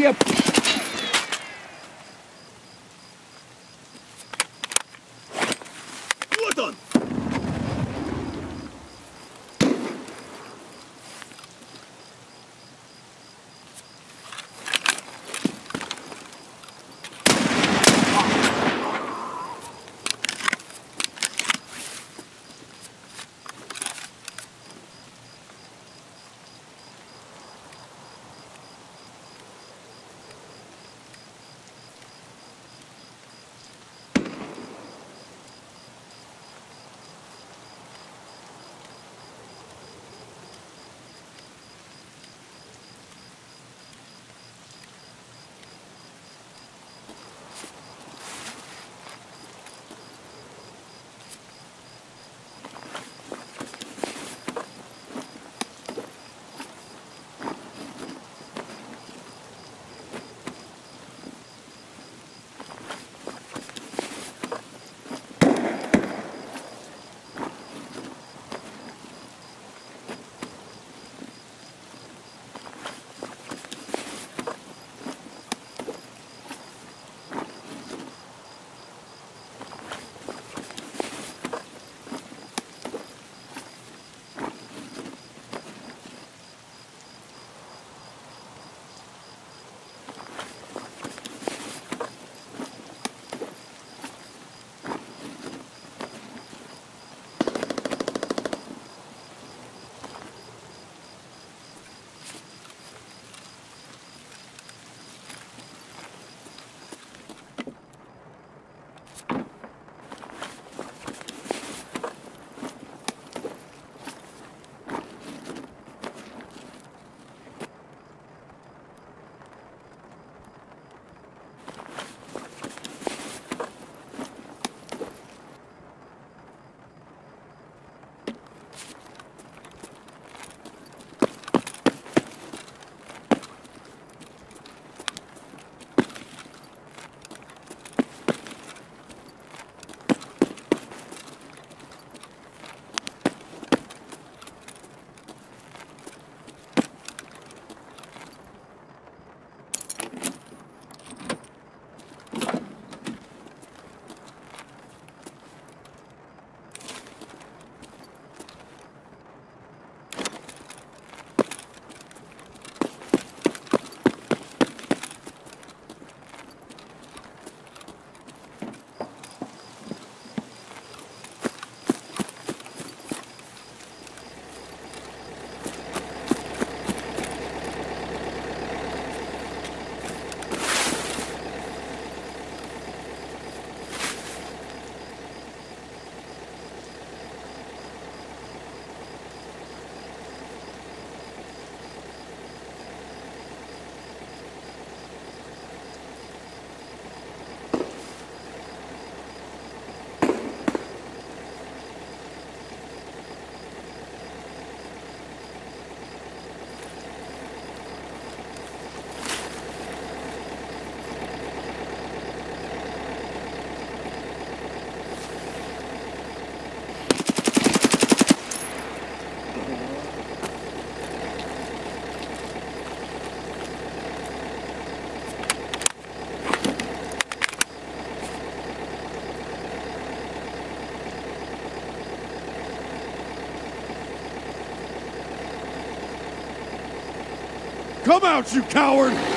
you... Come out, you coward!